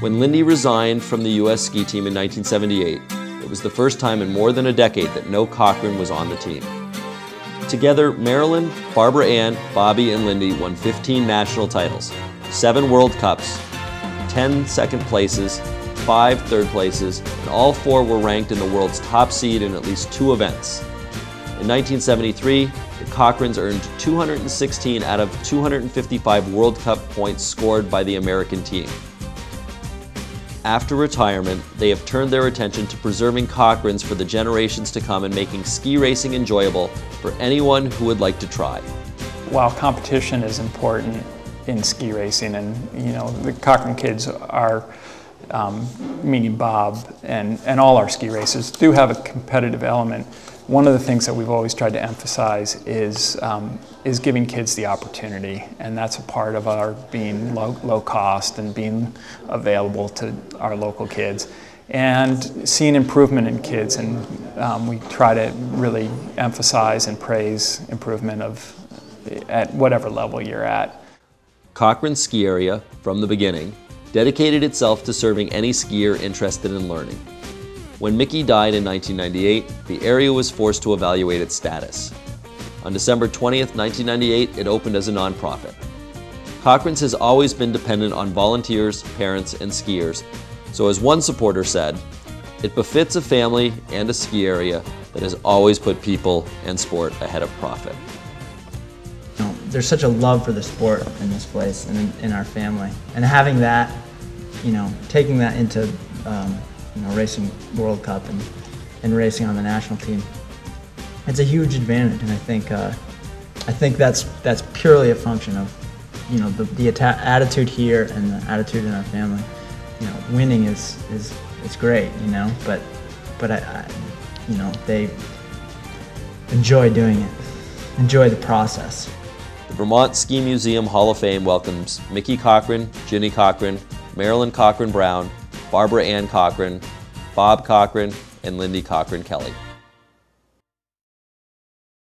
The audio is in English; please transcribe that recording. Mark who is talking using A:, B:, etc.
A: When Lindy resigned from the U.S. ski team in 1978, it was the first time in more than a decade that no Cochran was on the team. Together, Marilyn, Barbara Ann, Bobby, and Lindy won 15 national titles, 7 World Cups, 10 second places, 5 third places, and all four were ranked in the world's top seed in at least two events. In 1973, the Cochrans earned 216 out of 255 World Cup points scored by the American team. After retirement, they have turned their attention to preserving Cochrans for the generations to come and making ski racing enjoyable for anyone who would like to try.
B: While competition is important in ski racing, and you know the Cochran kids are, um, meaning Bob and, and all our ski races, do have a competitive element one of the things that we've always tried to emphasize is, um, is giving kids the opportunity, and that's a part of our being low, low cost and being available to our local kids. And seeing improvement in kids, and um, we try to really emphasize and praise improvement of at whatever level you're at.
A: Cochran Ski Area, from the beginning, dedicated itself to serving any skier interested in learning. When Mickey died in 1998, the area was forced to evaluate its status. On December 20th, 1998, it opened as a nonprofit. Cochran's has always been dependent on volunteers, parents, and skiers, so as one supporter said, it befits a family and a ski area that has always put people and sport ahead of profit.
C: There's such a love for the sport in this place and in, in our family. And having that, you know, taking that into um, you know, racing World Cup and, and racing on the national team. It's a huge advantage, and I think uh, I think that's that's purely a function of you know the, the attitude here and the attitude in our family. You know, winning is is it's great, you know, but but I, I you know they enjoy doing it, enjoy the process.
A: The Vermont Ski Museum Hall of Fame welcomes Mickey Cochran, Ginny Cochran, Marilyn Cochran Brown, Barbara Ann Cochran, Bob Cochran, and Lindy Cochran Kelly.